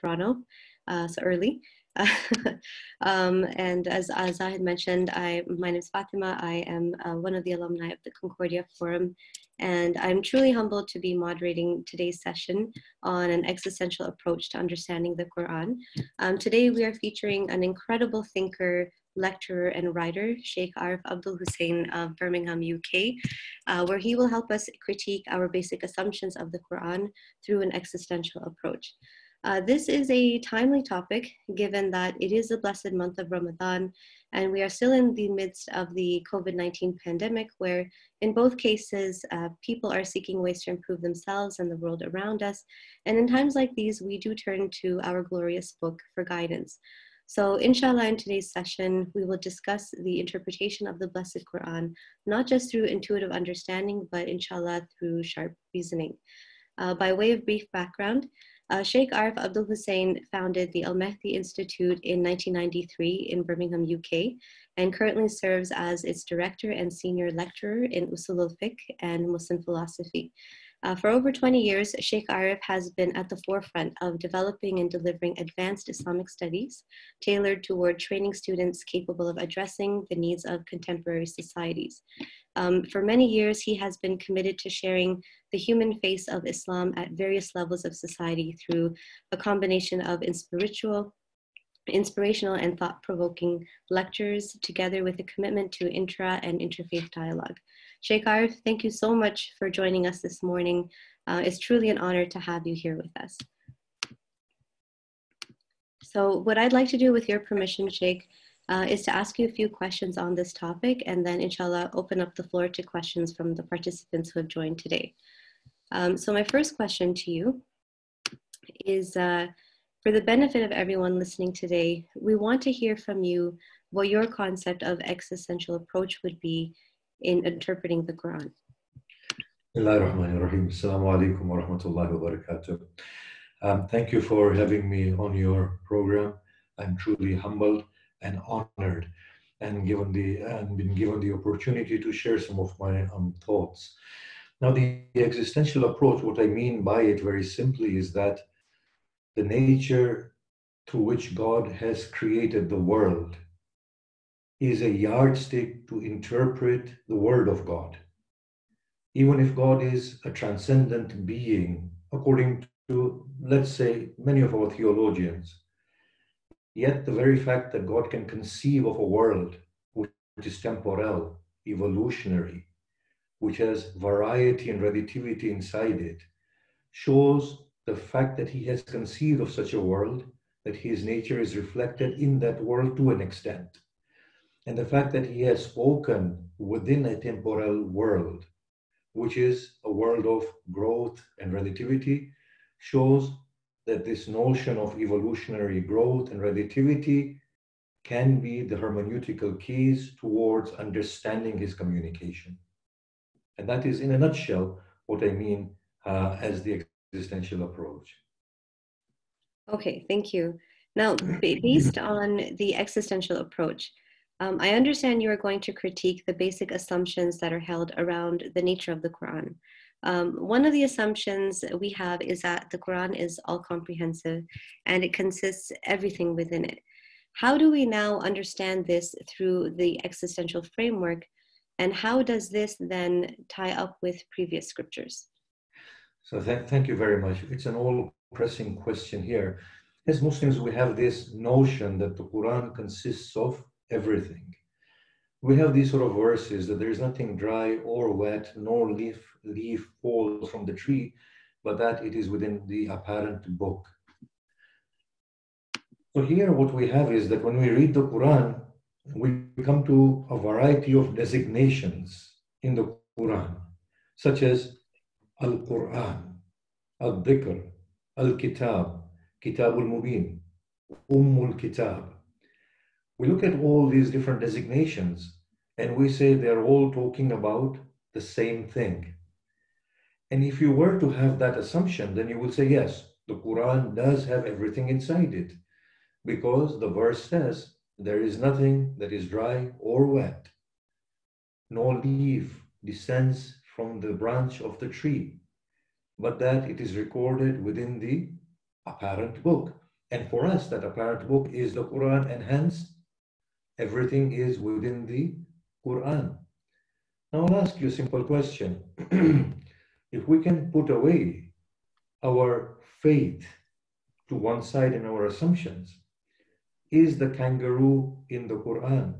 Toronto, uh, so early. um, and as, as I had mentioned, I, my name is Fatima. I am uh, one of the alumni of the Concordia Forum, and I'm truly humbled to be moderating today's session on an existential approach to understanding the Quran. Um, today, we are featuring an incredible thinker, lecturer, and writer, Sheikh Arif Abdulhussain of Birmingham, UK, uh, where he will help us critique our basic assumptions of the Quran through an existential approach. Uh, this is a timely topic given that it is the blessed month of Ramadan and we are still in the midst of the COVID 19 pandemic, where in both cases, uh, people are seeking ways to improve themselves and the world around us. And in times like these, we do turn to our glorious book for guidance. So, inshallah, in today's session, we will discuss the interpretation of the Blessed Quran, not just through intuitive understanding, but inshallah, through sharp reasoning. Uh, by way of brief background, uh, Sheikh Arif Abdulhussain founded the Al Mahdi Institute in 1993 in Birmingham, UK, and currently serves as its director and senior lecturer in Usul al Fiqh and Muslim philosophy. Uh, for over 20 years, Sheikh Arif has been at the forefront of developing and delivering advanced Islamic studies tailored toward training students capable of addressing the needs of contemporary societies. Um, for many years, he has been committed to sharing the human face of Islam at various levels of society through a combination of spiritual, inspirational and thought-provoking lectures together with a commitment to intra and interfaith dialogue. Sheikh Arif, thank you so much for joining us this morning. Uh, it's truly an honor to have you here with us. So what I'd like to do with your permission, Sheikh, uh, is to ask you a few questions on this topic and then inshallah open up the floor to questions from the participants who have joined today. Um, so my first question to you is uh, for the benefit of everyone listening today, we want to hear from you what your concept of existential approach would be in interpreting the Quran. Um, thank you for having me on your program. I'm truly humbled and honored and given the and been given the opportunity to share some of my um, thoughts. Now, the existential approach, what I mean by it very simply is that the nature to which God has created the world is a yardstick to interpret the Word of God. Even if God is a transcendent being, according to, let's say, many of our theologians, yet the very fact that God can conceive of a world which is temporal, evolutionary, which has variety and relativity inside it, shows the fact that he has conceived of such a world, that his nature is reflected in that world to an extent. And the fact that he has spoken within a temporal world, which is a world of growth and relativity, shows that this notion of evolutionary growth and relativity can be the hermeneutical keys towards understanding his communication. And that is, in a nutshell, what I mean uh, as the existential approach. Okay, thank you. Now, based on the existential approach, um, I understand you are going to critique the basic assumptions that are held around the nature of the Quran. Um, one of the assumptions we have is that the Quran is all comprehensive and it consists everything within it. How do we now understand this through the existential framework and how does this then tie up with previous scriptures? So th- thank you very much. It's an all pressing question here. As Muslims, we have this notion that the Quran consists of everything. We have these sort of verses that there is nothing dry or wet, nor leaf, leaf falls from the tree, but that it is within the apparent book. So here what we have is that when we read the Quran, we come to a variety of designations in the Quran, such as Al Kitab, Kitab al Mubin, Ummul Kitab. We look at all these different designations and we say they're all talking about the same thing. And if you were to have that assumption, then you would say, yes, the Quran does have everything inside it because the verse says there is nothing that is dry or wet. No leaf descends from the branch of the tree, but that it is recorded within the apparent book. And for us, that apparent book is the Quran, and hence everything is within the Quran. Now I'll ask you a simple question. if we can put away our faith to one side and our assumptions, is the kangaroo in the Quran?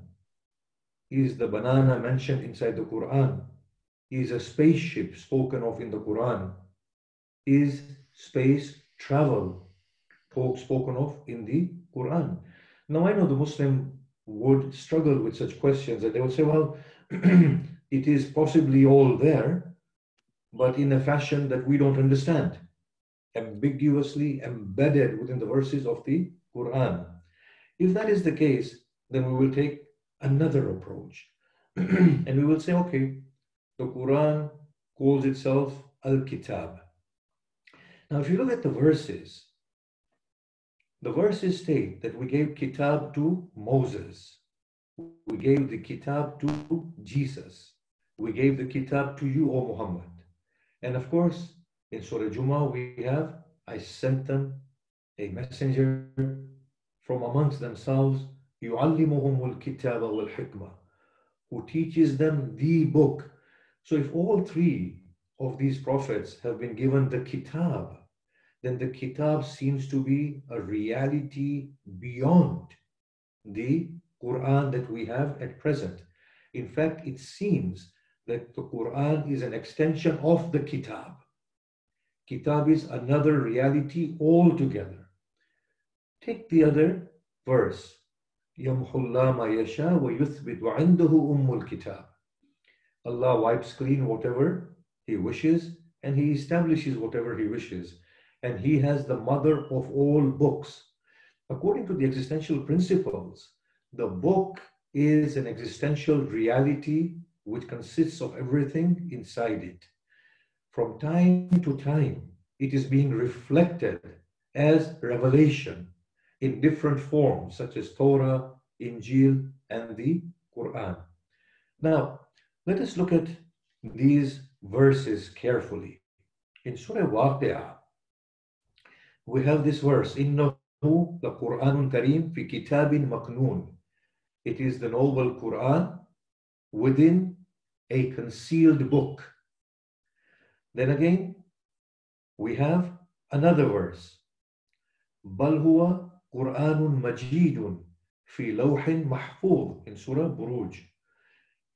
Is the banana mentioned inside the Quran? Is a spaceship spoken of in the Quran? Is space travel spoken of in the Quran? Now I know the Muslim would struggle with such questions and they would say, well, it is possibly all there, but in a fashion that we don't understand, ambiguously embedded within the verses of the Quran. If that is the case, then we will take another approach. and we will say, okay, the Quran calls itself Al Kitab. Now, if you look at the verses, the verses state that we gave Kitab to Moses, we gave the Kitab to Jesus, we gave the Kitab to you, O Muhammad. And of course, in Surah Jummah, we have, I sent them a messenger from amongst themselves, يُعَلِّمُهُمُ الْكِتَابَ وَالْحِكْمَةِ who teaches them the book. So if all three of these prophets have been given the kitab, then the kitab seems to be a reality beyond the Quran that we have at present. In fact, it seems that the Quran is an extension of the kitab. Kitab is another reality altogether. Take the other verse. يَمْحُ اللَّهَ مَا يَشَاءُ وَيُثْبِتُ وَعِنْدَهُ أُمُّ الْكِتَابِ Allah wipes clean whatever he wishes and He establishes whatever He wishes. And He has the mother of all books. According to the existential principles, the book is an existential reality which consists of everything inside it. From time to time, it is being reflected as revelation in different forms, such as Torah, Injil, and the Quran. Now, let us look at these verses carefully. In Surah Waqi'ah, we have this verse, إِنَّهُ لَقُرْآنٌ كَرِيمٌ فِي كِتَابٍ مَكْنُونٍ It is the noble Quran within a concealed book. Then again, we have another verse. بَلْ هُوَ قرآن مجيد في لوح محفوظ in Surah Buruj.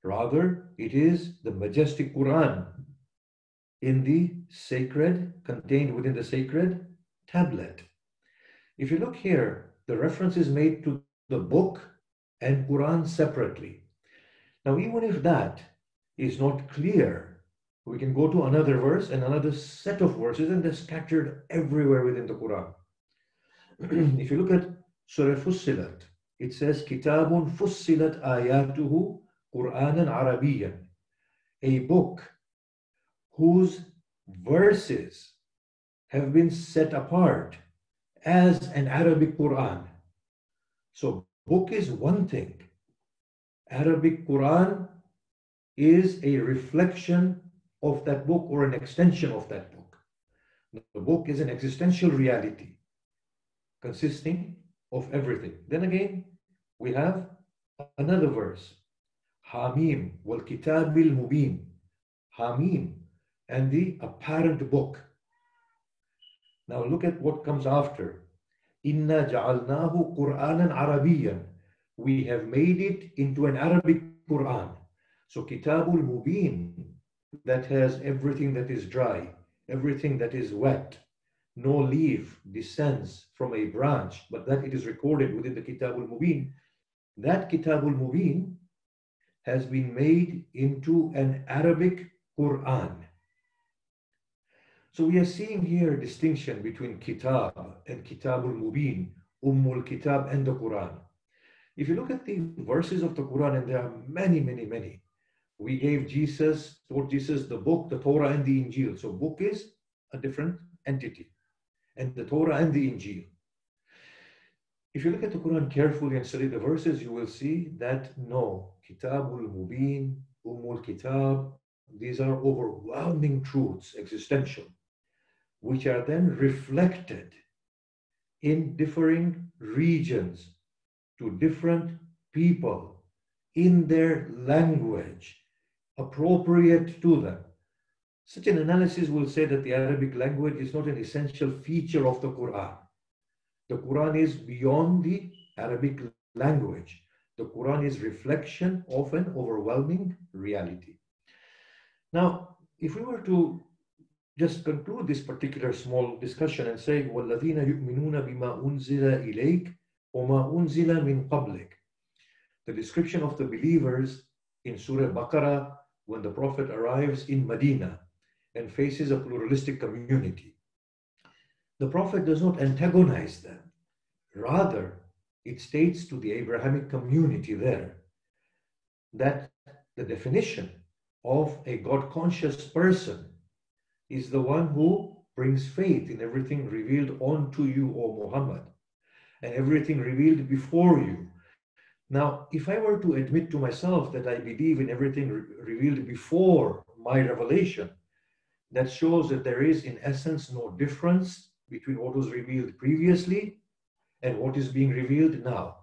Rather, it is the majestic Quran in the sacred, contained within the sacred tablet. If you look here, the reference is made to the book and Quran separately. Now, even if that is not clear, we can go to another verse and another set of verses, and they're scattered everywhere within the Quran. if you look at Surah Fussilat, it says, Kitabun Fussilat Ayatuhu Qur'anan Arabiyan, a book whose verses have been set apart as an Arabic Quran. So, book is one thing. Arabic Quran is a reflection of that book or an extension of that book. The book is an existential reality consisting of everything. Then again, we have another verse. Hamim wal kitabil mubin. Hamim and the apparent book. Now look at what comes after. Inna ja'alnahu Qur'anan Arabiyan. We have made it into an Arabic Quran. So Kitabul Mubin, that has everything that is dry, everything that is wet, no leaf descends from a branch, but that it is recorded within the Kitabul Mubin, that Kitabul Mubin has been made into an Arabic Quran. So we are seeing here a distinction between Kitab and Kitabul Mubin, Ummul Kitab and the Quran. If you look at the verses of the Quran, and there are many, many, many, we gave Jesus, taught Jesus the book, the Torah and the Injil. So book is a different entity and the Torah and the Injil. If you look at the Quran carefully and study the verses, you will see that no, Kitabul Mubin, Umul Kitab, these are overwhelming truths, existential, which are then reflected in differing regions to different people in their language appropriate to them. Such an analysis will say that the Arabic language is not an essential feature of the Quran. The Quran is beyond the Arabic language. The Quran is reflection of an overwhelming reality. Now, if we were to just conclude this particular small discussion and say, وَالَّذِينَ يُؤْمِنُونَ بِمَا أُنزِلَ إِلَيْكَ وَمَا أُنزِلَ مِن قَبْلِكَ The description of the believers in Surah Baqarah when the Prophet arrives in Medina and faces a pluralistic community. The Prophet does not antagonize them. Rather, it states to the Abrahamic community there that the definition of a God conscious person is the one who brings faith in everything revealed unto you, O Muhammad, and everything revealed before you. Now, if I were to admit to myself that I believe in everything re revealed before my revelation, that shows that there is, in essence, no difference between what was revealed previously and what is being revealed now.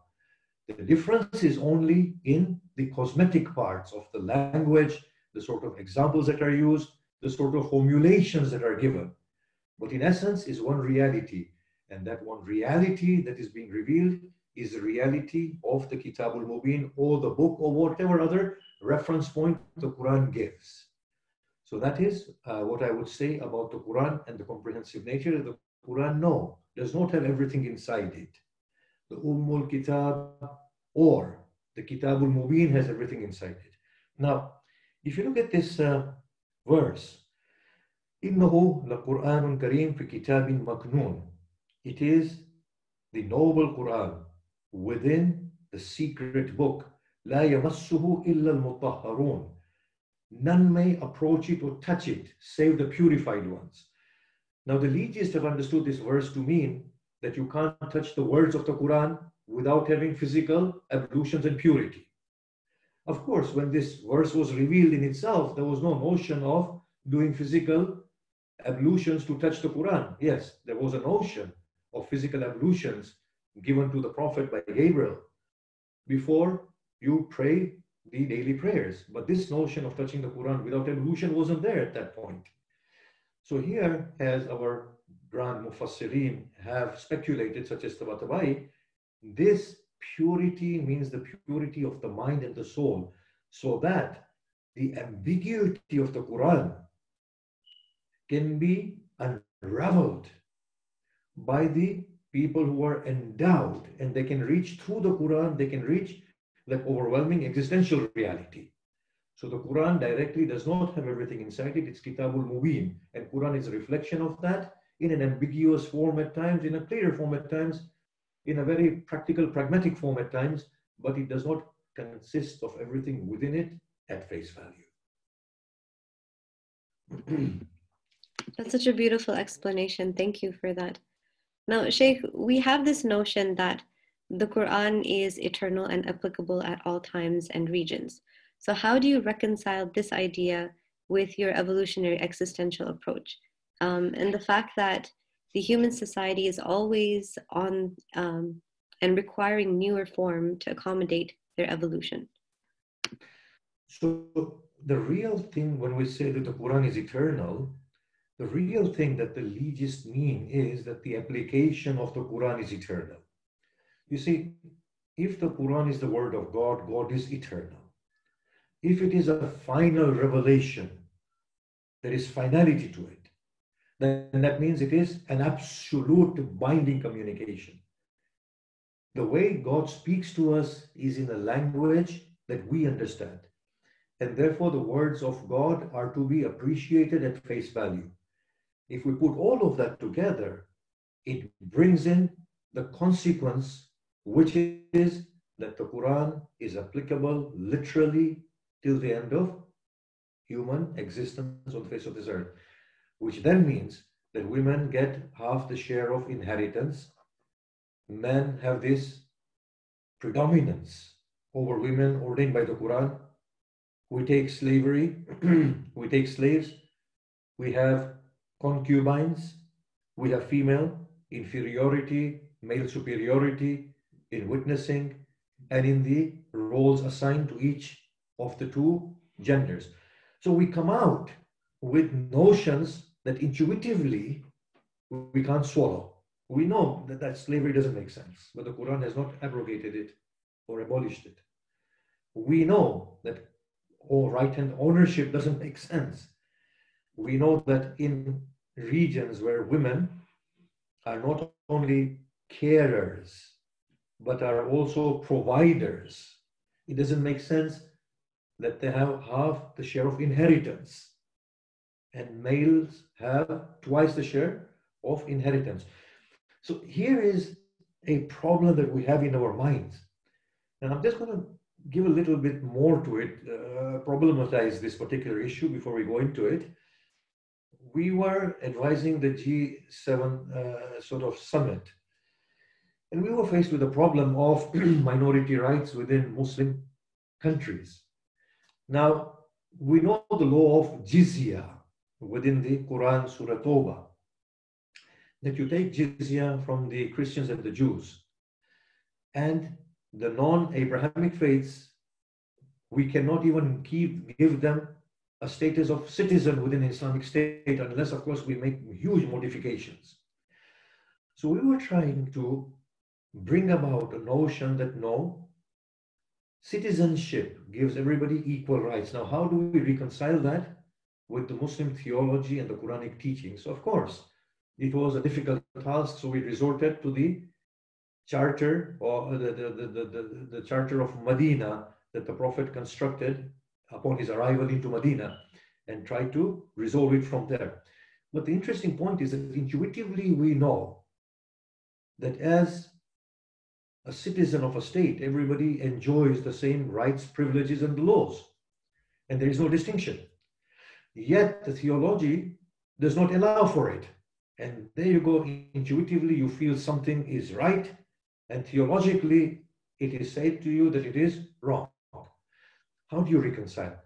The difference is only in the cosmetic parts of the language, the sort of examples that are used, the sort of formulations that are given. But in essence is one reality. And that one reality that is being revealed is the reality of the Kitabul Mubin or the book or whatever other reference point the Quran gives. So that is uh, what I would say about the Quran and the comprehensive nature of the Quran. No, does not have everything inside it. The Ummul Kitab or the Kitabul Mubin has everything inside it. Now, if you look at this uh, verse, إنه لقرآن كريم في كتاب مكنون. It is the noble Quran within the secret book. لا يمسه إلا المطهرون. None may approach it or touch it, save the purified ones. Now, the legists have understood this verse to mean that you can't touch the words of the Quran without having physical ablutions and purity. Of course, when this verse was revealed in itself, there was no notion of doing physical ablutions to touch the Quran. Yes, there was a notion of physical ablutions given to the Prophet by Gabriel before you pray the daily prayers. But this notion of touching the Quran without ablution wasn't there at that point. So here, as our grand mufassirin have speculated, such as Tabatabai, this purity means the purity of the mind and the soul, so that the ambiguity of the Quran can be unraveled by the people who are endowed and they can reach through the Quran, they can reach the overwhelming existential reality. So the Quran directly does not have everything inside it. It's Kitabul Mubin. And Quran is a reflection of that in an ambiguous form at times, in a clear form at times, in a very practical, pragmatic form at times, but it does not consist of everything within it at face value. That's such a beautiful explanation. Thank you for that. Now, Sheikh, we have this notion that the Quran is eternal and applicable at all times and regions. So, how do you reconcile this idea with your evolutionary existential approach? Um, and the fact that the human society is always on um, and requiring newer form to accommodate their evolution. So, the real thing when we say that the Quran is eternal, the real thing that the legists mean is that the application of the Quran is eternal. You see, if the Quran is the word of God, God is eternal. If it is a final revelation, there is finality to it, then that means it is an absolute binding communication. The way God speaks to us is in a language that we understand. And therefore, the words of God are to be appreciated at face value. If we put all of that together, it brings in the consequence which is that the Quran is applicable literally till the end of human existence on the face of this earth, which then means that women get half the share of inheritance. Men have this predominance over women ordained by the Quran. We take slavery, we take slaves, we have concubines, we have female inferiority male superiority, in witnessing, and in the roles assigned to each of the two genders. So we come out with notions that intuitively we can't swallow. We know that, that slavery doesn't make sense, but the Quran has not abrogated it or abolished it. We know that all right hand ownership doesn't make sense. We know that in regions where women are not only carers, but are also providers, it doesn't make sense that they have half the share of inheritance and males have twice the share of inheritance. So here is a problem that we have in our minds. And I'm just going to give a little bit more to it, uh, problematize this particular issue before we go into it. We were advising the G7 uh, sort of summit, and we were faced with the problem of minority rights within Muslim countries. Now, we know the law of jizya within the Quran, Surah Toba, that you take jizya from the Christians and the Jews. And the non-Abrahamic faiths, we cannot even keep, give them a status of citizen within Islamic State unless, of course, we make huge modifications. So we were trying to bring about a notion that no, citizenship gives everybody equal rights. Now, how do we reconcile that with the Muslim theology and the Quranic teachings? Of course, it was a difficult task, so we resorted to the charter or the, the, the, the, the charter of Medina that the Prophet constructed upon his arrival into Medina and tried to resolve it from there. But the interesting point is that intuitively we know that as a citizen of a state, everybody enjoys the same rights, privileges, and laws, and there is no distinction. Yet the theology does not allow for it. And there you go, intuitively, you feel something is right, and theologically, it is said to you that it is wrong. How do you reconcile?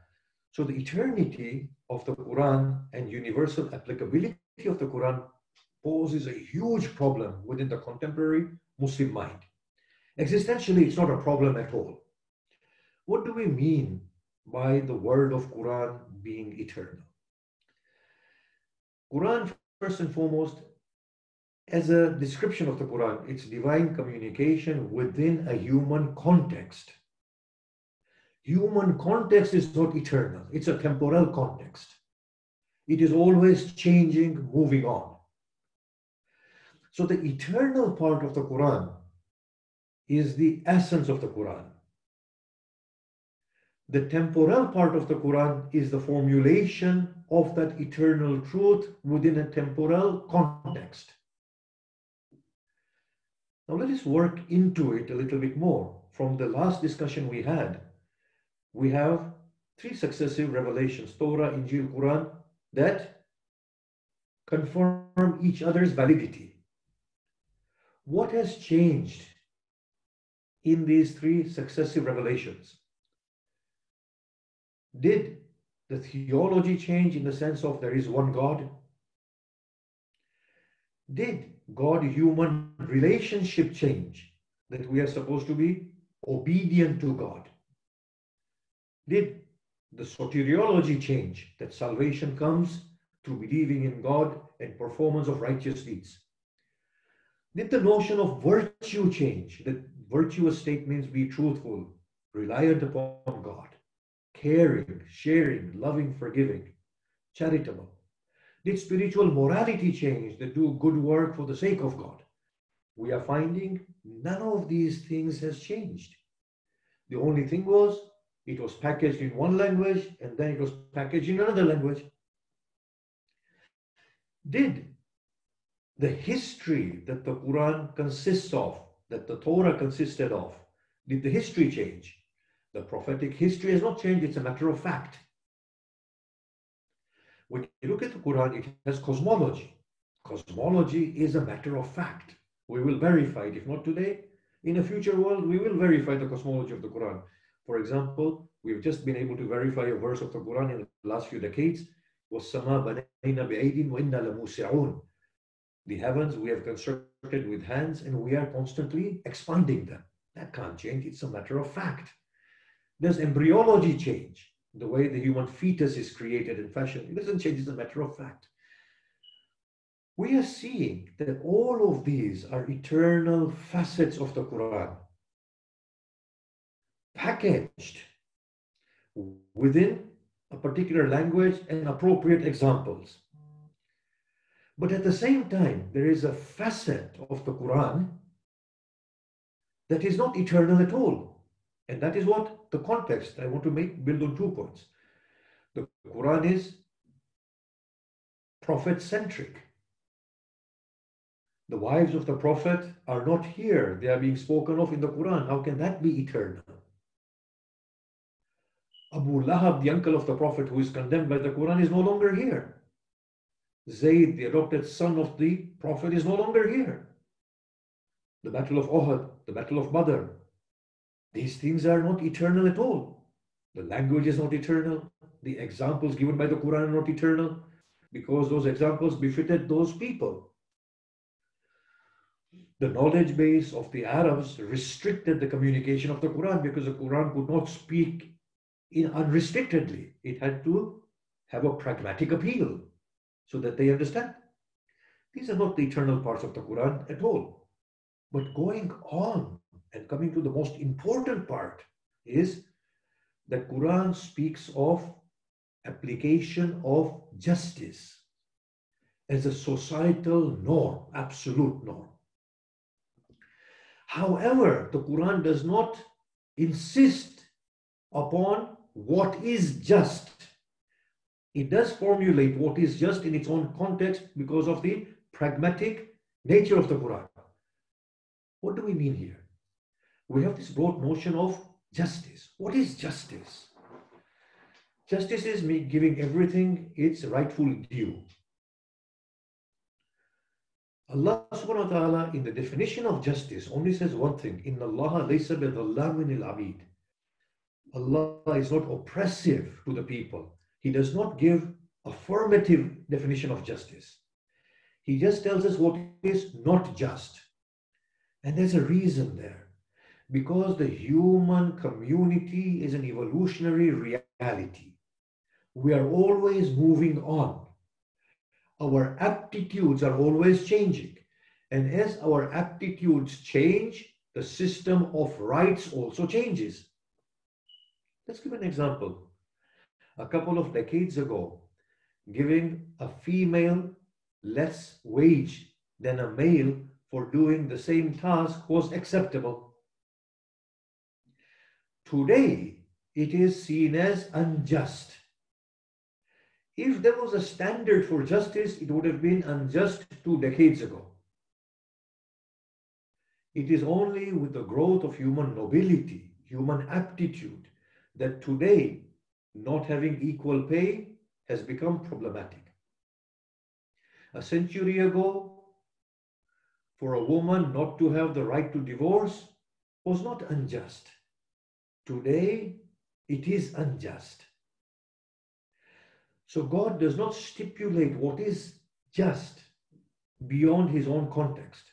So the eternity of the Quran and universal applicability of the Quran poses a huge problem within the contemporary Muslim mind. Existentially, it's not a problem at all. What do we mean by the word of Quran being eternal? Quran, first and foremost, as a description of the Quran, it's divine communication within a human context. Human context is not eternal, it's a temporal context. It is always changing, moving on. So the eternal part of the Quran is the essence of the Quran. The temporal part of the Quran is the formulation of that eternal truth within a temporal context. Now let us work into it a little bit more. From the last discussion we had, we have three successive revelations, Torah, Injil, Quran, that confirm each other's validity. What has changed in these three successive revelations? Did the theology change in the sense of there is one God? Did God human relationship change that we are supposed to be obedient to God? Did the soteriology change that salvation comes through believing in God and performance of righteous deeds? Did the notion of virtue change that virtuous state means be truthful, reliant upon God, caring, sharing, loving, forgiving, charitable? Did spiritual morality change that do good work for the sake of God? We are finding none of these things has changed. The only thing was it was packaged in one language and then it was packaged in another language. Did the history that the Quran consists of, that the Torah consisted of, did the history change? The prophetic history has not changed, it's a matter of fact. When you look at the Quran, it has cosmology. Cosmology is a matter of fact. We will verify it. If not today, in a future world, we will verify the cosmology of the Quran. For example, we've just been able to verify a verse of the Quran in the last few decades. The heavens we have constructed with hands and we are constantly expanding them. That can't change. It's a matter of fact. Does embryology change? The way the human fetus is created and fashioned, it doesn't change. It's a matter of fact. We are seeing that all of these are eternal facets of the Quran, packaged within a particular language and appropriate examples. But at the same time, there is a facet of the Quran that is not eternal at all. And that is what the context I want to make build on two points. The Quran is prophet centric. The wives of the prophet are not here, they are being spoken of in the Quran. How can that be eternal? Abu Lahab, the uncle of the Prophet who is condemned by the Quran, is no longer here. Zayd, the adopted son of the Prophet, is no longer here. The Battle of Uhud, the Battle of Badr, these things are not eternal at all. The language is not eternal. The examples given by the Quran are not eternal because those examples befitted those people. The knowledge base of the Arabs restricted the communication of the Quran because the Quran could not speak in unrestrictedly. It had to have a pragmatic appeal so that they understand. These are not the eternal parts of the Quran at all. But going on and coming to the most important part is that Quran speaks of application of justice as a societal norm, absolute norm. However, the Quran does not insist upon what is just. It does formulate what is just in its own context because of the pragmatic nature of the Quran. What do we mean here? We have this broad notion of justice. What is justice? Justice is me giving everything its rightful due. Allah subhanahu wa ta'ala in the definition of justice only says one thing, Inna Allah laysa bi al-abid. Allah is not oppressive to the people. He does not give affirmative definition of justice. He just tells us what is not just. And there's a reason there. Because the human community is an evolutionary reality. We are always moving on. Our aptitudes are always changing. And as our aptitudes change, the system of rights also changes. Let's give an example. A couple of decades ago, giving a female less wage than a male for doing the same task was acceptable. Today, it is seen as unjust. If there was a standard for justice, it would have been unjust two decades ago. It is only with the growth of human nobility, human aptitude, that today not having equal pay has become problematic. A century ago, for a woman not to have the right to divorce was not unjust. Today, it is unjust. So God does not stipulate what is just beyond his own context.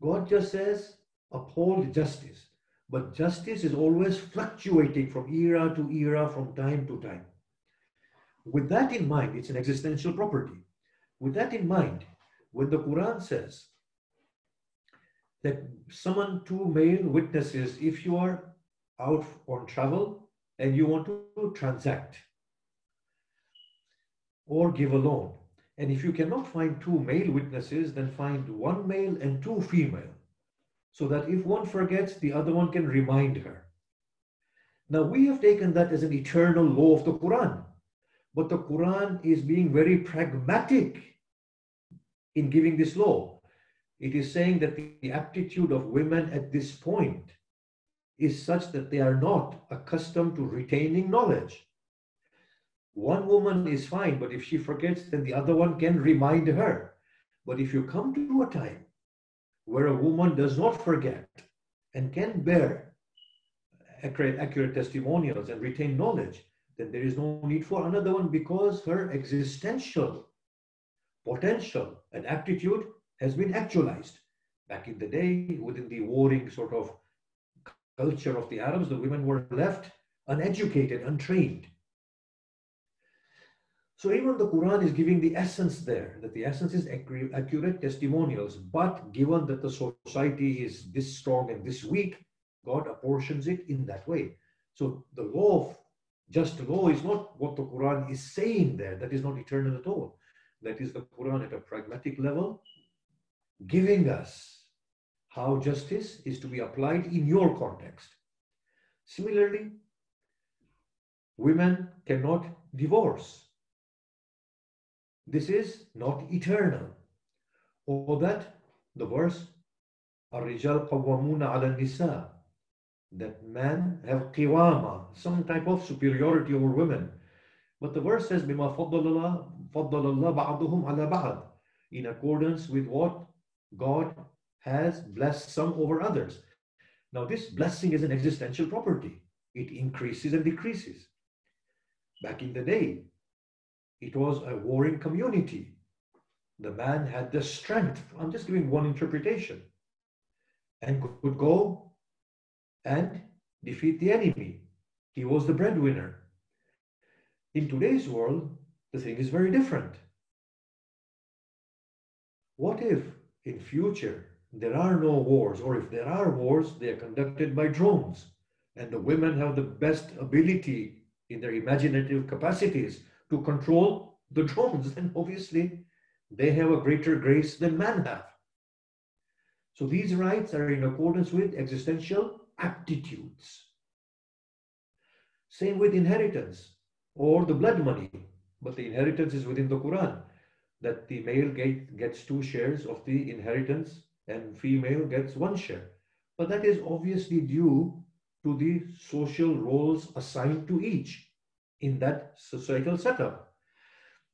God just says, uphold justice. But justice is always fluctuating from era to era, from time to time. With that in mind, it's an existential property. With that in mind, when the Quran says that summon two male witnesses if you are out on travel and you want to transact or give a loan. And if you cannot find two male witnesses, then find one male and two female so that if one forgets, the other one can remind her. Now, we have taken that as an eternal law of the Quran, but the Quran is being very pragmatic in giving this law. It is saying that the aptitude of women at this point is such that they are not accustomed to retaining knowledge. One woman is fine, but if she forgets, then the other one can remind her. But if you come to a time where a woman does not forget and can bear accurate, accurate testimonials and retain knowledge, then there is no need for another one because her existential potential and aptitude has been actualized. Back in the day, within the warring sort of culture of the Arabs, the women were left uneducated, untrained. So even the Quran is giving the essence there, that the essence is accurate testimonials. But given that the society is this strong and this weak, God apportions it in that way. So the law of just law is not what the Quran is saying there. That is not eternal at all. That is the Quran at a pragmatic level, giving us how justice is to be applied in your context. Similarly, women cannot divorce This is not eternal. Or that the verse, الرجال قوامون على النساء that men have qiwama, some type of superiority over women. But the verse says, بِمَا فَضَّلَ اللَّهُ بَعْضُهُمْ عَلَى بَعْضٍ in accordance with what God has blessed some over others. Now, this blessing is an existential property. It increases and decreases. Back in the day, it was a warring community. The man had the strength, I'm just giving one interpretation, and could go and defeat the enemy. He was the breadwinner. In today's world, the thing is very different. What if in future there are no wars, or if there are wars, they are conducted by drones, and the women have the best ability in their imaginative capacities to control the drones, then obviously they have a greater grace than men have. So these rights are in accordance with existential aptitudes. Same with inheritance or the blood money, but the inheritance is within the Quran that the male get, gets two shares of the inheritance and female gets one share. But that is obviously due to the social roles assigned to each in that societal setup.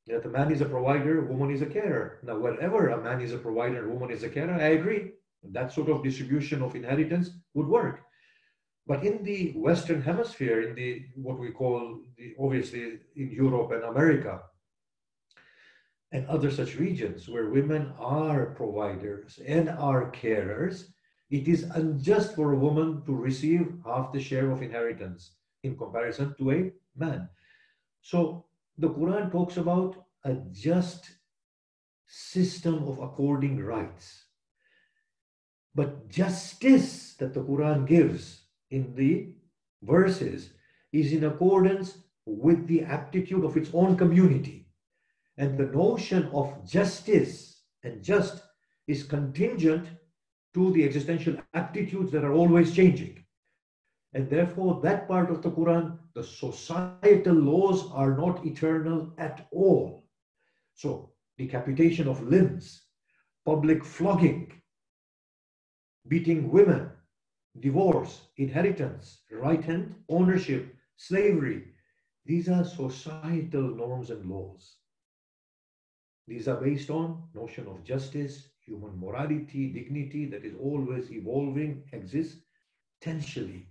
That a man is a provider, woman is a carer. Now, wherever a man is a provider, woman is a carer, I agree. That sort of distribution of inheritance would work. But in the Western Hemisphere, in the what we call the, obviously in Europe and America, and other such regions where women are providers and are carers, it is unjust for a woman to receive half the share of inheritance in comparison to a man. So the Quran talks about a just system of according rights. But justice that the Quran gives in the verses is in accordance with the aptitude of its own community. And the notion of justice and just is contingent to the existential aptitudes that are always changing. And therefore, that part of the Quran, the societal laws are not eternal at all. So, decapitation of limbs, public flogging, beating women, divorce, inheritance, right hand, ownership, slavery. These are societal norms and laws. These are based on notion of justice, human morality, dignity that is always evolving, exists potentially.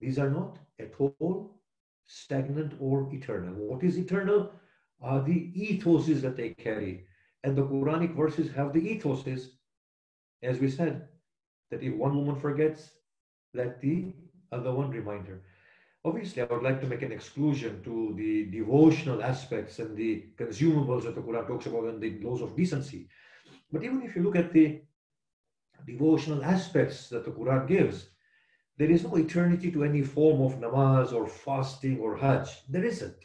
These are not at all stagnant or eternal. What is eternal are the ethoses that they carry. And the Quranic verses have the ethoses, as we said, that if one woman forgets, let the other one remind her. Obviously, I would like to make an exclusion to the devotional aspects and the consumables that the Quran talks about and the laws of decency. But even if you look at the devotional aspects that the Quran gives, there is no eternity to any form of namaz or fasting or hajj. There isn't.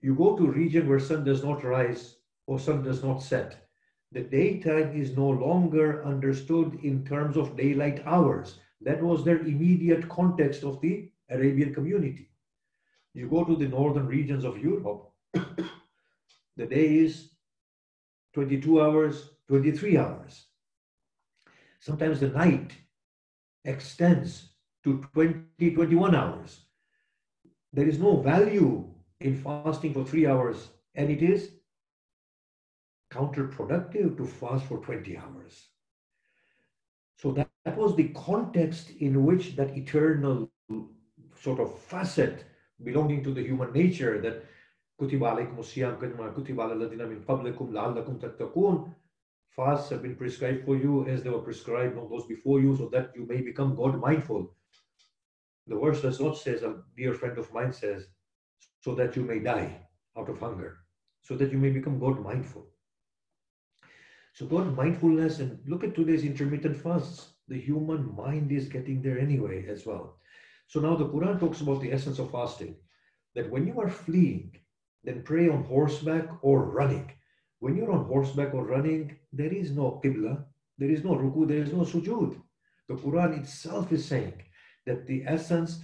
You go to a region where sun does not rise or sun does not set. The daytime is no longer understood in terms of daylight hours. That was their immediate context of the Arabian community. You go to the northern regions of Europe, the day is 22 hours, 23 hours. Sometimes the night extends to 20, 21 hours. There is no value in fasting for three hours, and it is counterproductive to fast for 20 hours. So that, that was the context in which that eternal sort of facet belonging to the human nature that كتب عليكم الصيام كما كتب على الذين من قبلكم لعلكم تتقون fasts have been prescribed for you as they were prescribed on those before you, so that you may become God mindful. The verse does not say, a dear friend of mine says, so that you may die out of hunger, so that you may become God mindful. So God mindfulness, and look at today's intermittent fasts. The human mind is getting there anyway as well. So now the Quran talks about the essence of fasting, that when you are fleeing, then pray on horseback or running. When you're on horseback or running, there is no qibla, there is no ruku, there is no sujood. The Quran itself is saying that the essence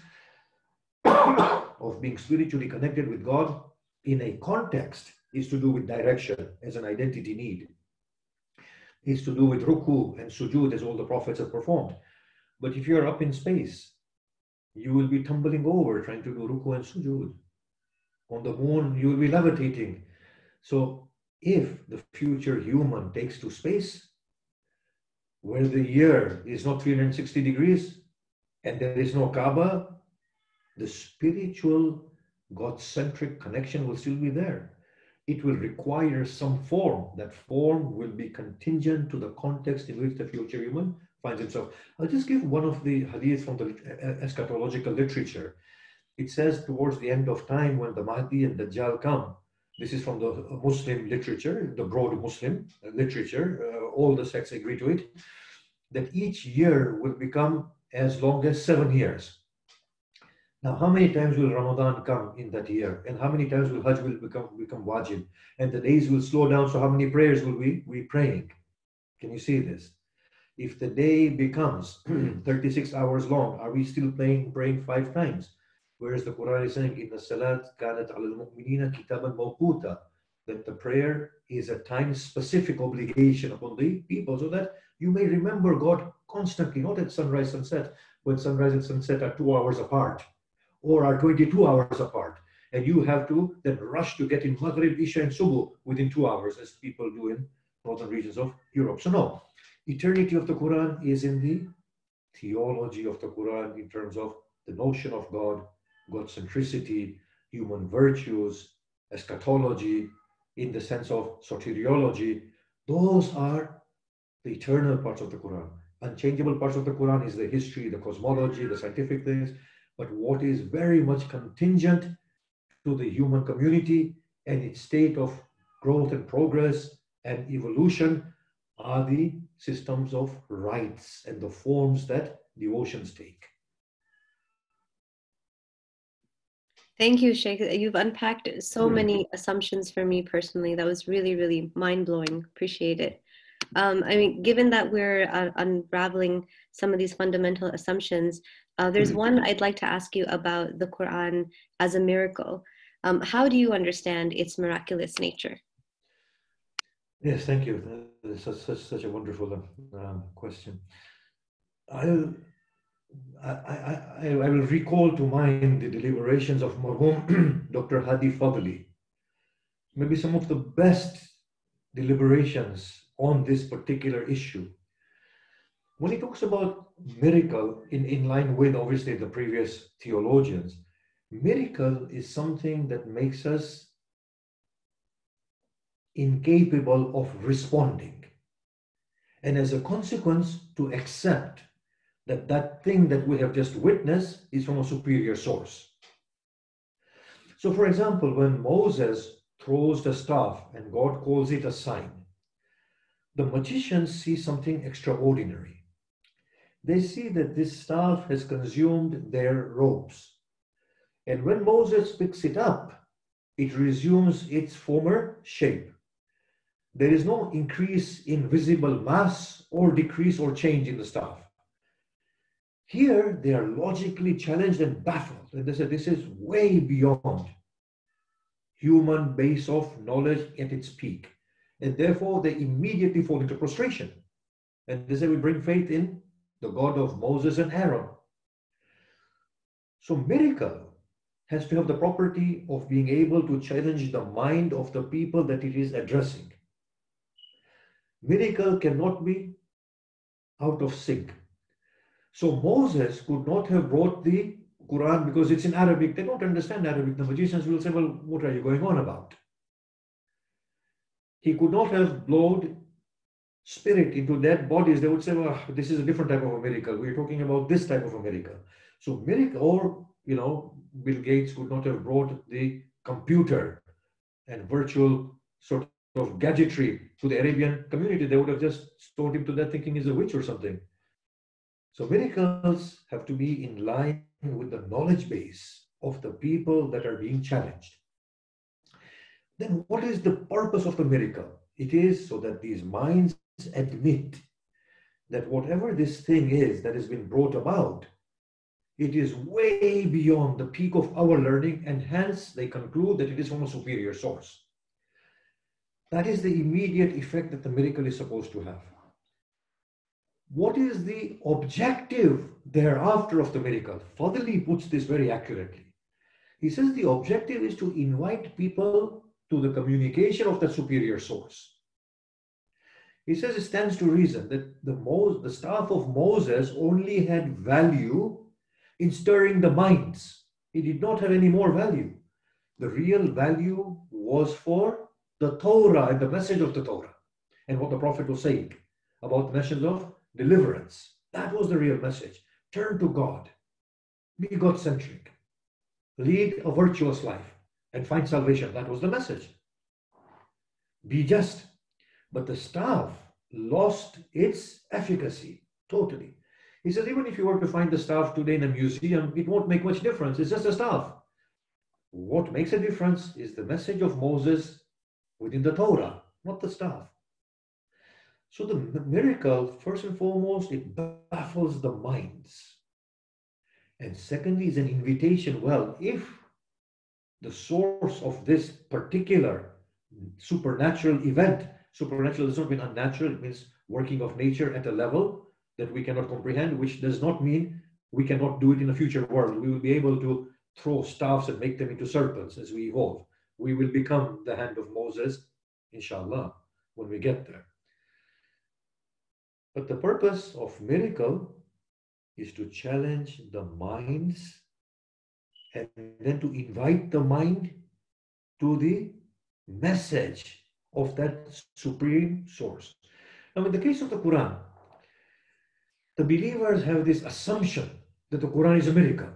of being spiritually connected with God in a context is to do with direction as an identity need is to do with ruku and sujud as all the prophets have performed. But if you're up in space, you will be tumbling over trying to do ruku and sujud. On the moon, you will be levitating. So if the future human takes to space, where the year is not 360 degrees and there is no Kaaba, the spiritual God-centric connection will still be there it will require some form. That form will be contingent to the context in which the future human finds himself. I'll just give one of the hadiths from the eschatological literature. It says towards the end of time when the Mahdi and Dajjal come, this is from the Muslim literature, the broad Muslim literature, uh, all the sects agree to it, that each year will become as long as seven years. Now, how many times will Ramadan come in that year? And how many times will Hajj will become, become wajib? And the days will slow down, so how many prayers will we be praying? Can you see this? If the day becomes 36 hours long, are we still praying, praying five times? Whereas the Quran is saying, mu'minina kitaban mawquta, that the prayer is a time-specific obligation upon the people, so that you may remember God constantly, not at sunrise, sunset, when sunrise and sunset are two hours apart or are 22 hours apart. And you have to then rush to get in Maghrib, Isha, and Subuh within two hours, as people do in northern regions of Europe. So, no, eternity of the Quran is in the theology of the Quran in terms of the notion of God, God centricity, human virtues, eschatology, in the sense of soteriology. Those are the eternal parts of the Quran. Unchangeable parts of the Quran is the history, the cosmology, the scientific things but what is very much contingent to the human community and its state of growth and progress and evolution are the systems of rites and the forms that devotions take. Thank you, Sheikh. You've unpacked so many assumptions for me personally. That was really, really mind blowing. Appreciate it. Um, I mean, given that we're uh, unraveling some of these fundamental assumptions, uh, there's mm-hmm. one I'd like to ask you about the Quran as a miracle. Um, how do you understand its miraculous nature? Yes, thank you. That's such, such, such a wonderful um, question. I'll, I, I, I, I will recall to mind the deliberations of Marhum Dr. Hadi Fadli. Maybe some of the best deliberations on this particular issue. When he talks about miracle, in, in line with obviously the previous theologians, miracle is something that makes us incapable of responding. And as a consequence, to accept that that thing that we have just witnessed is from a superior source. So, for example, when Moses throws the staff and God calls it a sign, the magicians see something extraordinary. They see that this staff has consumed their robes. And when Moses picks it up, it resumes its former shape. There is no increase in visible mass or decrease or change in the staff. Here, they are logically challenged and baffled. And they say this is way beyond human base of knowledge at its peak. And therefore, they immediately fall into prostration. And they say, We bring faith in the God of Moses and Aaron. So, miracle has to have the property of being able to challenge the mind of the people that it is addressing. Miracle cannot be out of sync. So, Moses could not have brought the Quran because it's in Arabic. They don't understand Arabic. The magicians will say, Well, what are you going on about? He could not have blown spirit into dead bodies, they would say, well, this is a different type of a miracle. We're talking about this type of a miracle. So miracle, or, you know, Bill Gates could not have brought the computer and virtual sort of gadgetry to the Arabian community. They would have just stoned him to death thinking he's a witch or something. So miracles have to be in line with the knowledge base of the people that are being challenged. Then what is the purpose of the miracle? It is so that these minds admit that whatever this thing is that has been brought about, it is way beyond the peak of our learning, and hence they conclude that it is from a superior source. That is the immediate effect that the miracle is supposed to have. What is the objective thereafter of the miracle? Fadli puts this very accurately. He says the objective is to invite people to the communication of the superior source. He says it stands to reason that the, the staff of Moses only had value in stirring the minds. It did not have any more value. The real value was for the Torah and the message of the Torah and what the Prophet was saying about the message of deliverance. That was the real message. Turn to God, be God centric, lead a virtuous life, and find salvation. That was the message. Be just. But the staff lost its efficacy totally. He says, even if you were to find the staff today in a museum, it won't make much difference. It's just a staff. What makes a difference is the message of Moses within the Torah, not the staff. So the miracle, first and foremost, it baffles the minds. And secondly, is an invitation. Well, if the source of this particular supernatural event, supernatural does not mean unnatural, it means working of nature at a level that we cannot comprehend, which does not mean we cannot do it in a future world. We will be able to throw staffs and make them into serpents as we evolve. We will become the hand of Moses, inshallah, when we get there. But the purpose of miracle is to challenge the minds and then to invite the mind to the message of that supreme source. Now, in the case of the Quran, the believers have this assumption that the Quran is a miracle.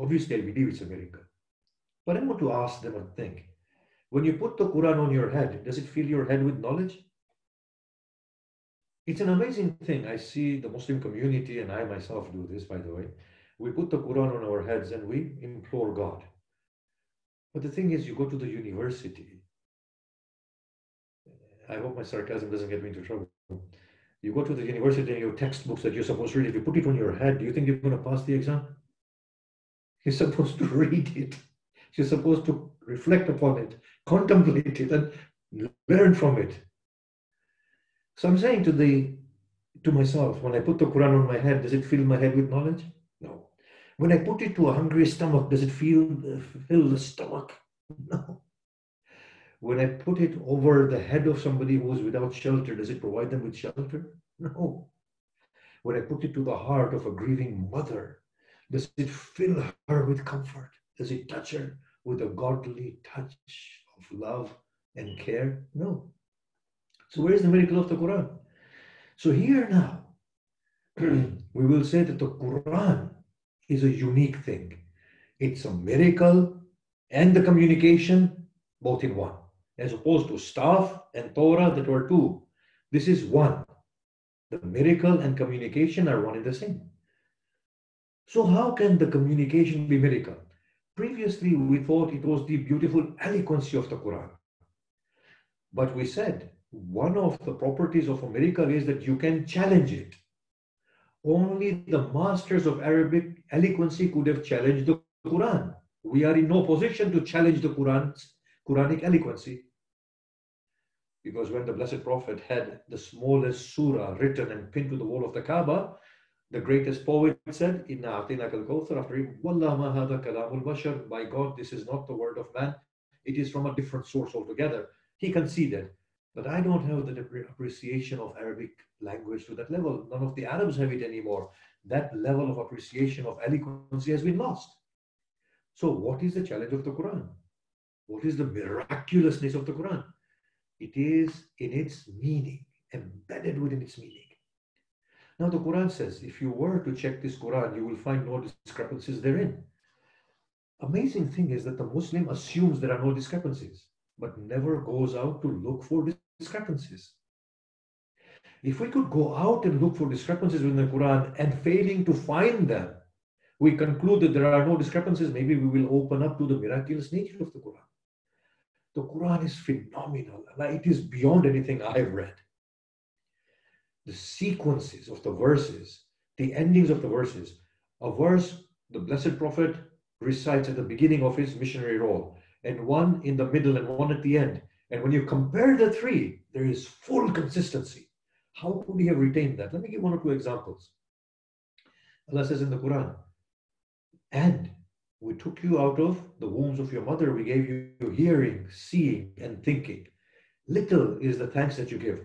Obviously, they believe it's a miracle. But I want to ask them and think when you put the Quran on your head, does it fill your head with knowledge? It's an amazing thing. I see the Muslim community, and I myself do this, by the way. We put the Quran on our heads and we implore God. But the thing is, you go to the university. I hope my sarcasm doesn't get me into trouble. You go to the university and your textbooks that you're supposed to read, if you put it on your head, do you think you're going to pass the exam? You're supposed to read it. You're supposed to reflect upon it, contemplate it, and learn from it. So I'm saying to the to myself, when I put the Quran on my head, does it fill my head with knowledge? No. When I put it to a hungry stomach, does it feel fill the stomach? No. When I put it over the head of somebody who is without shelter, does it provide them with shelter? No. When I put it to the heart of a grieving mother, does it fill her with comfort? Does it touch her with a godly touch of love and care? No. So where is the miracle of the Quran? So here now, we will say that the Quran is a unique thing. It's a miracle and the communication both in one, as opposed to staff and Torah that were two. This is one. The miracle and communication are one and the same. So how can the communication be miracle? Previously, we thought it was the beautiful eloquency of the Quran. But we said one of the properties of a miracle is that you can challenge it. Only the masters of Arabic eloquency could have challenged the Quran. We are in no position to challenge the Quran's Quranic eloquency. Because when the Blessed Prophet had the smallest surah written and pinned to the wall of the Kaaba, the greatest poet said, Inna atina kal kawthar, after him, Wallah ma hadha kalamul bashar, by God, this is not the word of man, it is from a different source altogether. He conceded but I don't have the appreciation of Arabic language to that level. None of the Arabs have it anymore. That level of appreciation of eloquence has been lost. So, what is the challenge of the Quran? What is the miraculousness of the Quran? It is in its meaning embedded within its meaning. Now, the Quran says if you were to check this Quran, you will find no discrepancies therein. Amazing thing is that the Muslim assumes there are no discrepancies, but never goes out to look for discrepancies. If we could go out and look for discrepancies within the Quran and failing to find them, we conclude that there are no discrepancies, maybe we will open up to the miraculous nature of the Quran. The Quran is phenomenal. It is beyond anything I've read. The sequences of the verses, the endings of the verses. A verse, the Blessed Prophet recites at the beginning of his missionary role, and one in the middle and one at the end. And when you compare the three, there is full consistency. How could he have retained that? Let me give one or two examples. Allah says in the Quran, and we took you out of the wombs of your mother. We gave you hearing, seeing, and thinking. Little is the thanks that you give.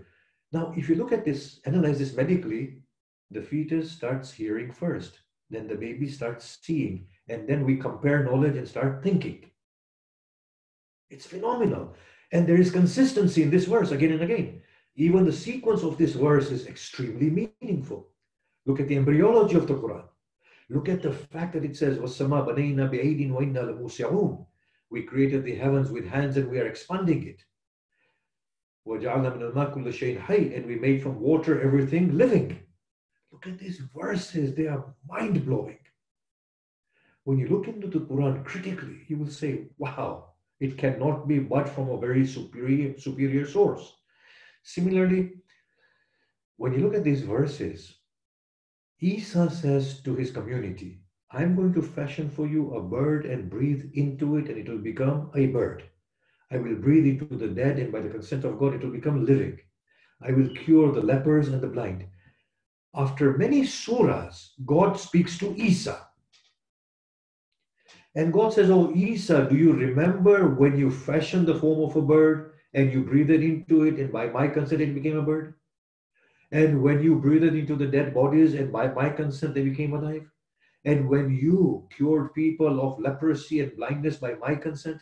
Now, if you look at this, analyze this medically, the fetus starts hearing first, then the baby starts seeing, and then we compare knowledge and start thinking. It's phenomenal. And there is consistency in this verse again and again. Even the sequence of this verse is extremely meaningful. Look at the embryology of the Quran. Look at the fact that it says, We created the heavens with hands and we are expanding it. And we made from water everything living. Look at these verses, they are mind blowing. When you look into the Quran critically, you will say, wow, it cannot be but from a very superior, superior source. Similarly, when you look at these verses, Isa says to his community, I'm going to fashion for you a bird and breathe into it, and it will become a bird. I will breathe into the dead, and by the consent of God, it will become living. I will cure the lepers and the blind. After many surahs, God speaks to Isa. And God says, Oh, Isa, do you remember when you fashioned the form of a bird and you breathed into it, and by my consent, it became a bird? And when you breathed into the dead bodies, and by my consent, they became alive. And when you cured people of leprosy and blindness by my consent,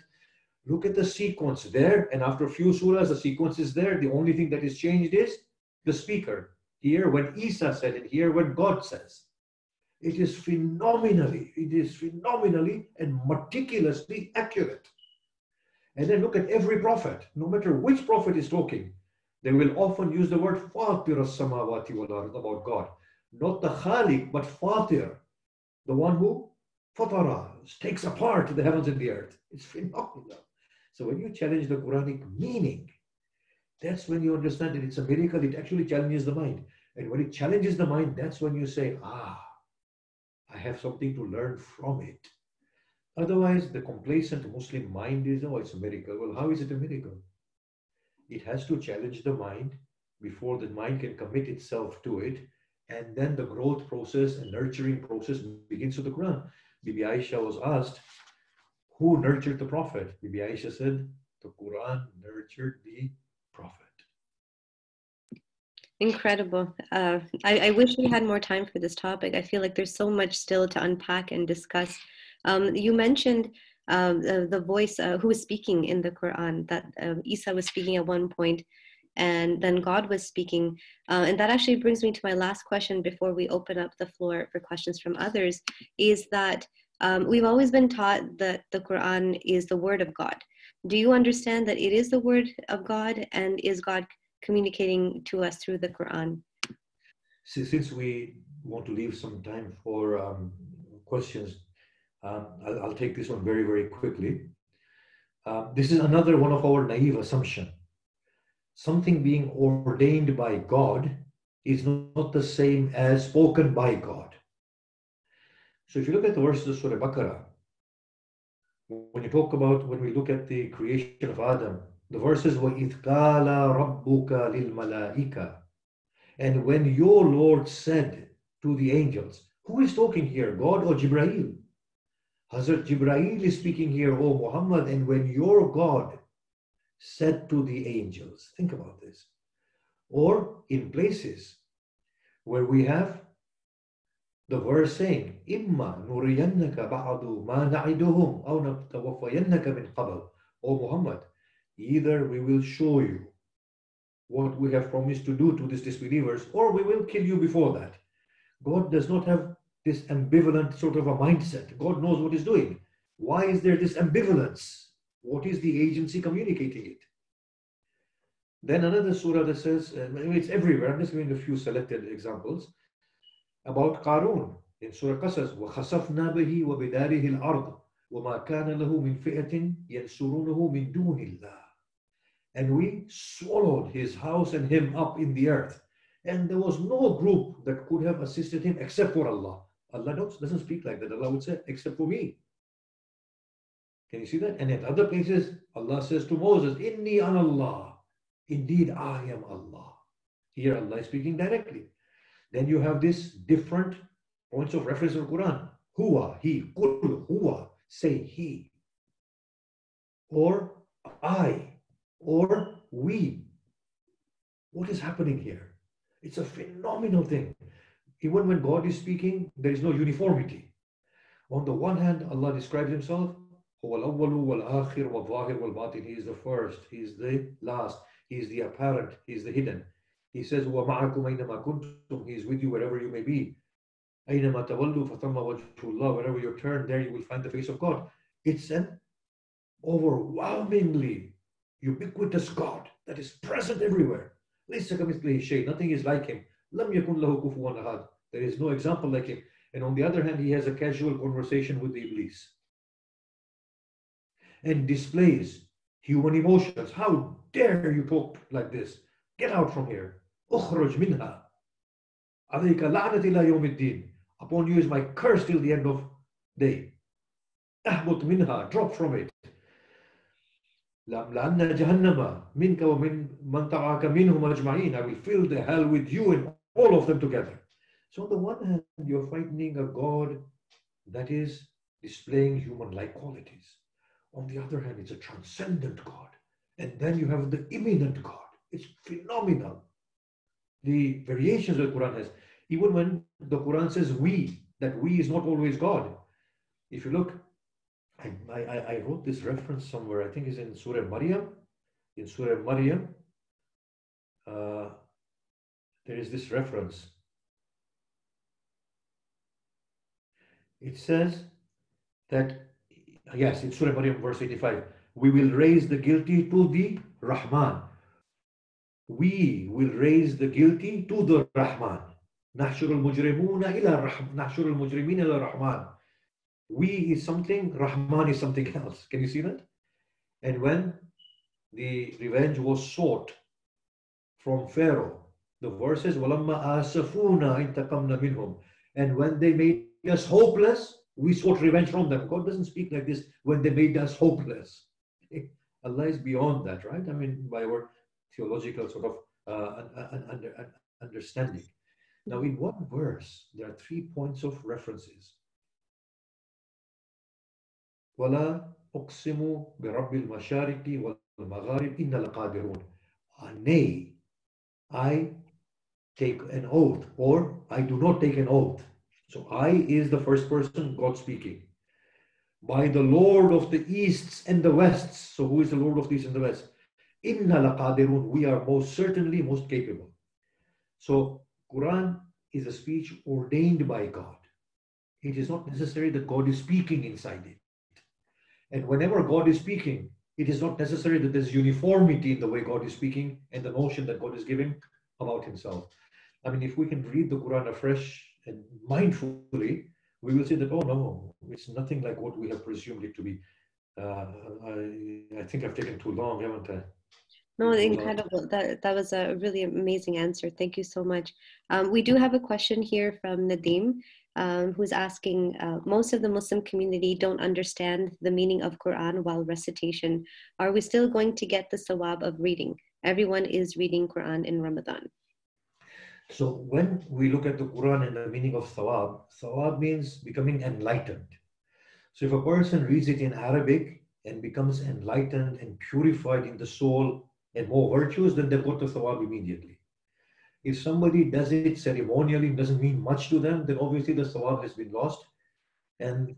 look at the sequence there. And after a few surahs, the sequence is there. The only thing that is changed is the speaker. Here, when Isa said it, here, when God says. It is phenomenally, it is phenomenally and meticulously accurate. And then look at every prophet, no matter which prophet is talking, they will often use the word Fatir samawati wal about God. Not the Khalik, but Fatir, the one who Fatara takes apart the heavens and the earth. It's phenomenal. So when you challenge the Quranic meaning, that's when you understand that it's a miracle. It actually challenges the mind. And when it challenges the mind, that's when you say, ah, I have something to learn from it. Otherwise, the complacent Muslim mind is, oh, it's a miracle. Well, how is it a miracle? it has to challenge the mind before the mind can commit itself to it. And then the growth process and nurturing process begins with the Quran. Bibi Aisha was asked, who nurtured the Prophet? Bibi Aisha said, the Quran nurtured the Prophet. Incredible. Uh, I, I, wish we had more time for this topic. I feel like there's so much still to unpack and discuss. Um, you mentioned um, the, the, voice uh, who was speaking in the Quran, that uh, Isa was speaking at one point, and then God was speaking. Uh, and that actually brings me to my last question before we open up the floor for questions from others is that um, we've always been taught that the Quran is the word of God. Do you understand that it is the word of God and is God communicating to us through the Quran? Since we want to leave some time for um, questions, um, I'll, I'll, take this one very, very quickly. Uh, this is another one of our naive assumption. Something being ordained by God is not the same as spoken by God. So if you look at the verses of Surah Baqarah, when you talk about, when we look at the creation of Adam, the verses were Ithkala Rabbuka lil Malaika. And when your Lord said to the angels, who is talking here, God or Jibreel? Hazrat Jibreel is speaking here, O oh Muhammad, and when your God said to the angels, think about this. Or in places where we have the verse saying, Imma nuriyannaka ba'adu ma na'iduhum aw natawafayannaka min qabl. O Muhammad, Either we will show you what we have promised to do to these disbelievers, or we will kill you before that. God does not have this ambivalent sort of a mindset. God knows what He's doing. Why is there this ambivalence? What is the agency communicating it? Then another surah that says, uh, it's everywhere, I'm just giving a few selected examples, about Qarun in Surah Qasas, وَخَسَفْنَا بِهِ وَبِدَارِهِ الْأَرْضِ وَمَا كَانَ لَهُ مِنْ فِئَةٍ يَنْصُرُونَهُ مِنْ دُونِ اللَّهِ and we swallowed his house and him up in the earth. And there was no group that could have assisted him except for Allah. Allah doesn't speak like that. Allah would say, except for me. Can you see that? And at other places, Allah says to Moses, Inni an Allah. Indeed, I am Allah. Here, Allah is speaking directly. Then you have this different points of reference in the Quran. Huwa, he, kul, huwa, say he. Or I, or we. What is happening here? It's a phenomenal thing. Even when God is speaking, there is no uniformity. On the one hand, Allah describes Himself, He is the first, He is the last, He is the apparent, He is the hidden. He says, He is with you wherever you may be. Wherever you turn, there you will find the face of God. It's an overwhelmingly ubiquitous God that is present everywhere. ليس كمثله شيء. Nothing is like Him. لم يكن له كفوا أحد. There is no example like Him. And on the other hand, He has a casual conversation with the Iblis and displays human emotions. How dare you talk like this? Get out from here. اخرج منها. عليك لعنة إلى يوم الدين. Upon you is my curse till the end of day. اهبط منها. Drop from it. لَأَمْلَأَنَّ جَهَنَّمَ مِنْكَ وَمِنْ مَنْ تَبَعَكَ مِنْهُمْ أَجْمَعِينَ I will fill the hell with you and all of them together. So on the one hand, you're frightening a God that is displaying human-like qualities. On the other hand, it's a transcendent God. And then you have the immanent God. It's phenomenal. The variations the Quran has. Even when the Quran says we, that we is not always God. If you look I, I, I wrote this reference somewhere, I think it's in Surah Maryam. In Surah Maryam, uh, there is this reference. It says that yes, in Surah Maryam, verse 85, we will raise the guilty to the Rahman. We will raise the guilty to the Rahman. نحشر المجرمون إلى الرحمن نحشر المجرمين إلى الرحمن we is something Rahman is something else can you see that and when the revenge was sought from Pharaoh the verse says وَلَمَّا آسَفُونَا انتقمنا منهم and when they made us hopeless we sought revenge from them. God doesn't speak like this when they made us hopeless. Allah is beyond that, right? I mean, by our theological sort of uh, under, understanding. Now, in one verse, there are three points of references. ولا أقسم برب المشارق والمغارب إن لقادرون. Nay, I take an oath, or I do not take an oath. So I is the first person, God speaking. By the Lord of the Easts and the Wests. So who is the Lord of the East and the West? Inna laqadirun. We are most certainly most capable. So Quran is a speech ordained by God. It is not necessary that God is speaking inside it. And whenever God is speaking, it is not necessary that there's uniformity in the way God is speaking and the notion that God is giving about himself. I mean, if we can read the Quran afresh and mindfully, we will see that, oh no, it's nothing like what we have presumed it to be. Uh, I, I think I've taken too long, haven't I? No, incredible. That that was a really amazing answer. Thank you so much. Um, we do have a question here from Nadim, um, who's asking: uh, Most of the Muslim community don't understand the meaning of Quran while recitation. Are we still going to get the sawab of reading? Everyone is reading Quran in Ramadan. So when we look at the Quran and the meaning of thawab, thawab means becoming enlightened. So if a person reads it in Arabic and becomes enlightened and purified in the soul and more virtuous, then they've got the thawab immediately. If somebody does it ceremonially, doesn't mean much to them, then obviously the thawab has been lost. And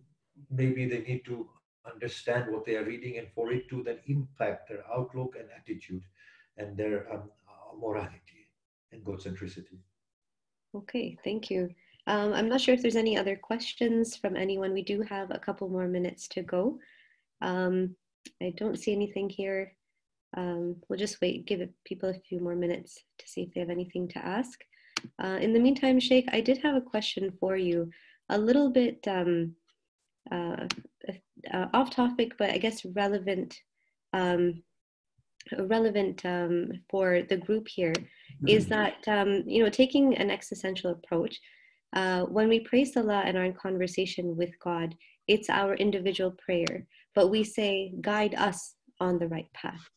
maybe they need to understand what they are reading and for it to then impact their outlook and attitude and their um, morality and God centricity. Okay, thank you. Um, I'm not sure if there's any other questions from anyone. We do have a couple more minutes to go. Um, I don't see anything here. Um, we'll just wait, give people a few more minutes to see if they have anything to ask. Uh, in the meantime, Sheikh, I did have a question for you, a little bit um, uh, uh, off topic, but I guess relevant um, relevant um, for the group here is mm-hmm. that um, you know taking an existential approach uh, when we praise Allah and are in conversation with God, it's our individual prayer, but we say, guide us on the right path.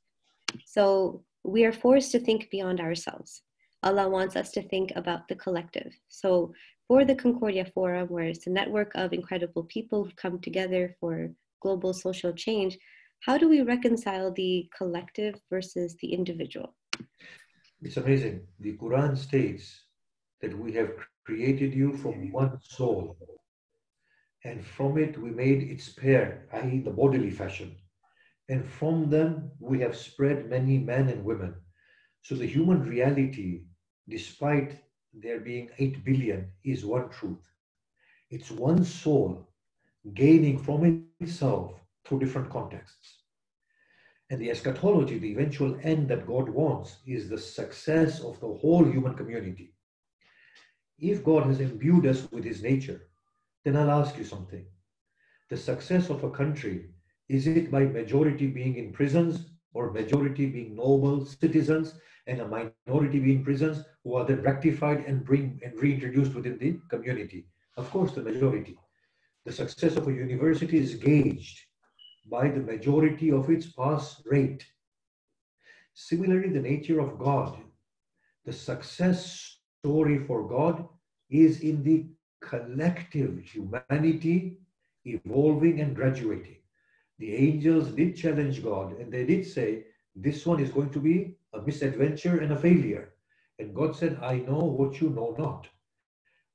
So we are forced to think beyond ourselves. Allah wants us to think about the collective. So for the Concordia Forum, where it's a network of incredible people who come together for global social change, how do we reconcile the collective versus the individual? It's amazing. The Quran states that we have created you from one soul, and from it we made its pair, i.e., the bodily fashion. And from them we have spread many men and women. So the human reality, despite there being 8 billion, is one truth. It's one soul gaining from itself through different contexts. And the eschatology, the eventual end that God wants, is the success of the whole human community. If God has imbued us with his nature, then I'll ask you something. The success of a country, is it by majority being in prisons or majority being noble citizens and a minority being prisons who are then rectified and bring and reintroduced within the community? Of course, the majority. The success of a university is gauged by the majority of its pass rate. Similarly, the nature of God, the success story for God is in the collective humanity evolving and graduating. The angels did challenge God and they did say, This one is going to be a misadventure and a failure. And God said, I know what you know not.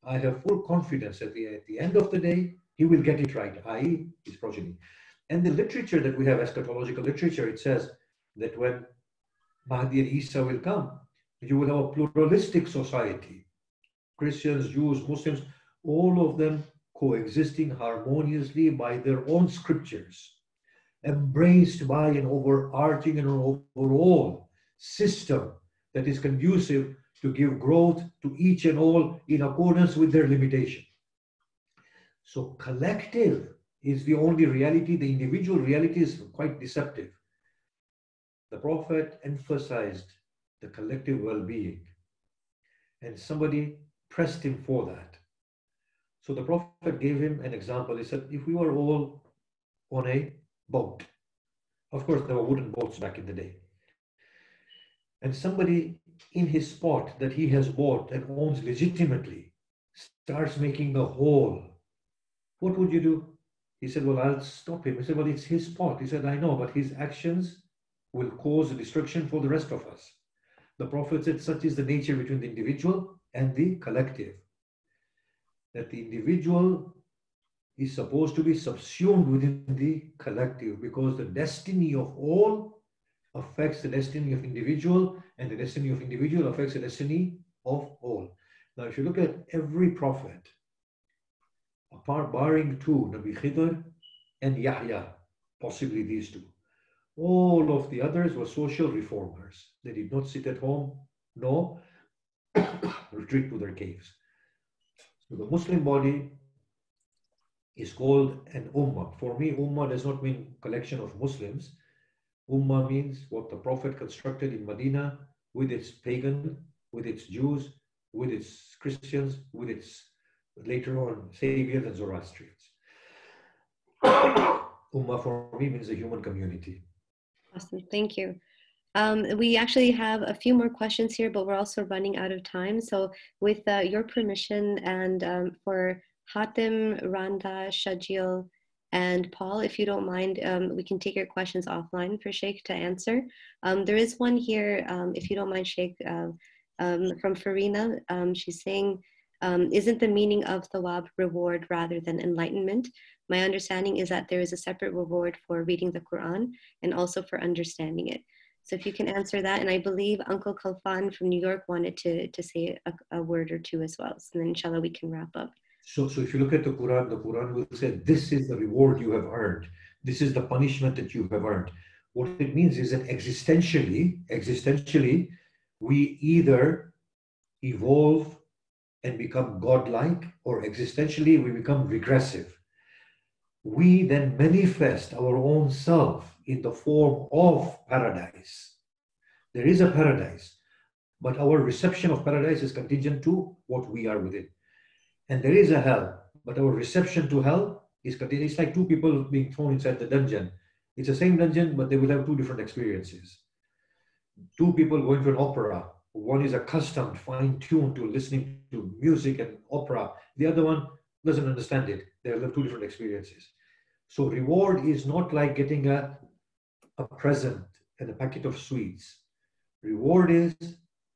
I have full confidence that the, at the end of the day, he will get it right, i.e., his progeny. And the literature that we have, eschatological literature, it says that when Mahdi and Isa will come, you will have a pluralistic society. Christians, Jews, Muslims, all of them coexisting harmoniously by their own scriptures, embraced by an overarching and overall system that is conducive to give growth to each and all in accordance with their limitation. So collective is the only reality. The individual reality is quite deceptive. The Prophet emphasized the collective well being, and somebody pressed him for that. So the Prophet gave him an example. He said, If we were all on a boat, of course, there were wooden boats back in the day, and somebody in his spot that he has bought and owns legitimately starts making a hole, what would you do? He said, Well, I'll stop him. He said, Well, it's his spot. He said, I know, but his actions will cause destruction for the rest of us. The Prophet said, Such is the nature between the individual and the collective. That the individual is supposed to be subsumed within the collective because the destiny of all affects the destiny of individual and the destiny of individual affects the destiny of all. Now, if you look at every prophet, apart barring two, Nabi Khidr and Yahya, possibly these two. All of the others were social reformers. They did not sit at home, no, retreat to their caves. So the Muslim body is called an ummah. For me, ummah does not mean collection of Muslims. Ummah means what the Prophet constructed in Medina with its pagan, with its Jews, with its Christians, with its later on Sabians and Zoroastrians. Ummah for me means a human community. Awesome, thank you. Um, we actually have a few more questions here, but we're also running out of time. So with uh, your permission and um, for Hatim, Randa, Shajil, and Paul, if you don't mind, um, we can take your questions offline for Sheikh to answer. Um, there is one here, um, if you don't mind, Sheikh, uh, um, from Farina. she's saying, um, isn't the meaning of thawab reward rather than enlightenment? My understanding is that there is a separate reward for reading the Quran and also for understanding it. So if you can answer that, and I believe Uncle Kalfan from New York wanted to, to say a, a word or two as well. So then inshallah we can wrap up. So, so if you look at the Quran, the Quran will say, this is the reward you have earned. This is the punishment that you have earned. What it means is that existentially, existentially, we either evolve and become godlike, or existentially, we become regressive. We then manifest our own self in the form of paradise. There is a paradise, but our reception of paradise is contingent to what we are within. And there is a hell, but our reception to hell is contingent. It's like two people being thrown inside the dungeon. It's the same dungeon, but they will have two different experiences. Two people going to an opera. One is accustomed, fine tuned to listening to music and opera. The other one doesn't understand it. They have two different experiences. So reward is not like getting a a present and a packet of sweets. Reward is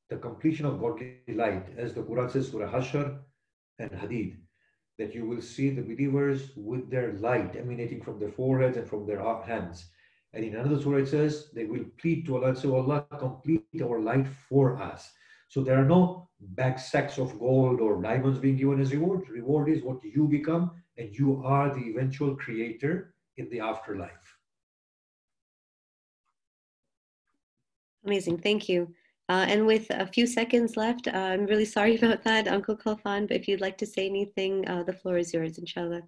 the completion of godly light, as the Quran says, Surah Hashr and Hadid, that you will see the believers with their light emanating from their foreheads and from their hands. And in another surah it says, they will plead to Allah and say, oh Allah, complete our light for us. So there are no back sacks of gold or diamonds being given as reward. Reward is what you become, and you are the eventual creator in the afterlife. Amazing, thank you. Uh, and with a few seconds left, uh, I'm really sorry about that, Uncle Kalfan, but if you'd like to say anything, uh, the floor is yours, inshallah.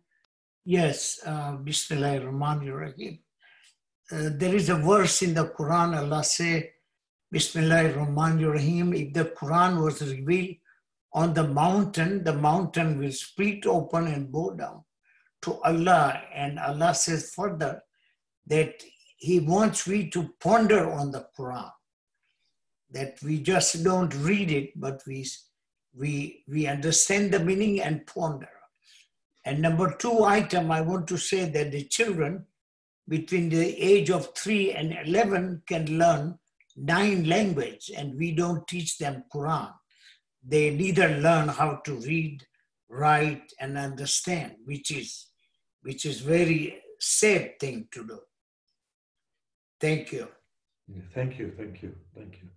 Yes, uh, Bismillah ar-Rahman rahim uh, There is a verse in the Quran, Allah say, Bismillah ar-Rahman rahim If the Quran was revealed on the mountain, the mountain will split open and bow down to Allah. And Allah says further that He wants we to ponder on the Quran that we just don't read it, but we, we, we understand the meaning and ponder. And number two item, I want to say that the children between the age of three and 11 can learn nine languages and we don't teach them Quran. They neither learn how to read, write and understand, which is, which is very sad thing to do. Thank you. Thank you, thank you, thank you.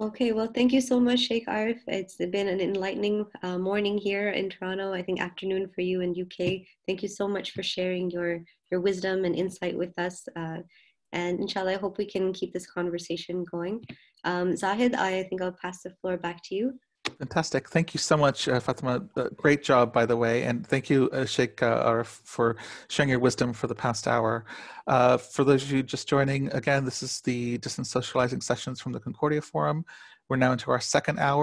Okay, well, thank you so much, Sheikh Arif. It's been an enlightening uh, morning here in Toronto, I think afternoon for you in UK. Thank you so much for sharing your, your wisdom and insight with us. Uh, and inshallah, I hope we can keep this conversation going. Um, Zahid, I think I'll pass the floor back to you. Fantastic. Thank you so much, uh, Fatima. Uh, great job, by the way. And thank you, uh, Sheikh uh, for sharing your wisdom for the past hour. Uh, for those of you just joining, again, this is the distance socializing sessions from the Concordia Forum. We're now into our second hour.